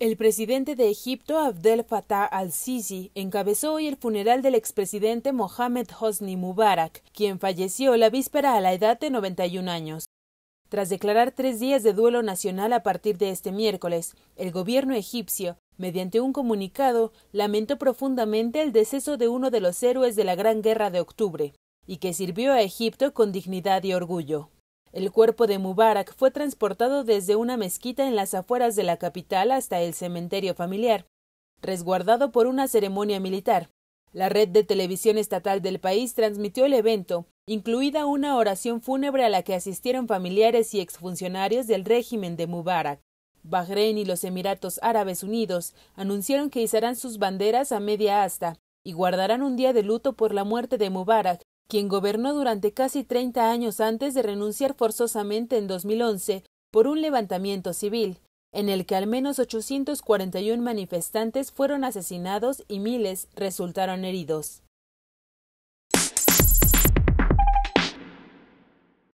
El presidente de Egipto, Abdel Fattah al-Sisi, encabezó hoy el funeral del expresidente Mohamed Hosni Mubarak, quien falleció la víspera a la edad de 91 años. Tras declarar tres días de duelo nacional a partir de este miércoles, el gobierno egipcio, mediante un comunicado, lamentó profundamente el deceso de uno de los héroes de la Gran Guerra de Octubre, y que sirvió a Egipto con dignidad y orgullo. El cuerpo de Mubarak fue transportado desde una mezquita en las afueras de la capital hasta el cementerio familiar, resguardado por una ceremonia militar. La red de televisión estatal del país transmitió el evento, incluida una oración fúnebre a la que asistieron familiares y exfuncionarios del régimen de Mubarak. Bahrein y los Emiratos Árabes Unidos anunciaron que izarán sus banderas a media asta y guardarán un día de luto por la muerte de Mubarak, quien gobernó durante casi 30 años antes de renunciar forzosamente en 2011 por un levantamiento civil, en el que al menos 841 manifestantes fueron asesinados y miles resultaron heridos.